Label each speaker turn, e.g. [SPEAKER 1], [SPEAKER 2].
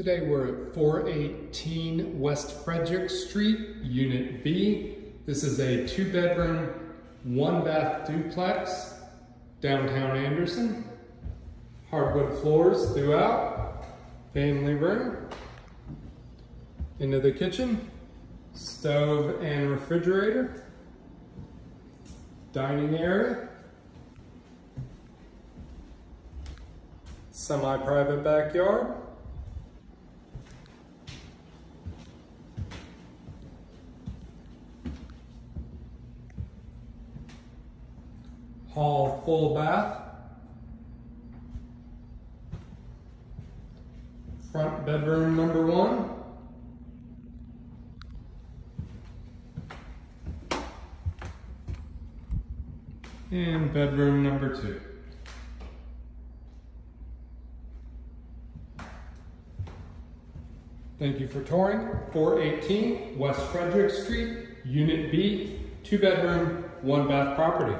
[SPEAKER 1] Today we're at 418 West Frederick Street, Unit B. This is a two bedroom, one bath duplex, downtown Anderson. Hardwood floors throughout, family room. Into the kitchen, stove and refrigerator, dining area, semi-private backyard, hall full bath, front bedroom number one, and bedroom number two. Thank you for touring 418 West Frederick Street, Unit B, two bedroom, one bath property.